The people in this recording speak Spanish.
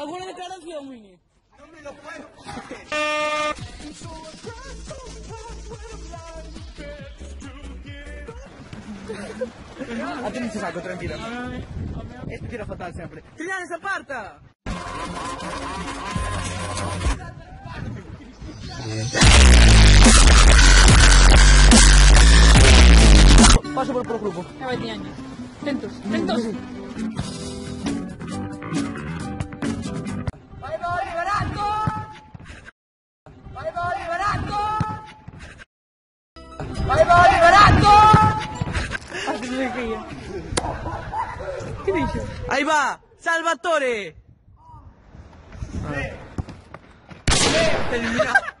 ¿Alguna declaración, Winnie? No me lo puedo. A te mi saco, tranquilo. Este tira fatal sempre. Triana, si aparta! Paso por, por el grupo. Ya va años. Tentos, tentos. Vai, vai, liberato! Che dice? Ahí va, Salvatore. Termina.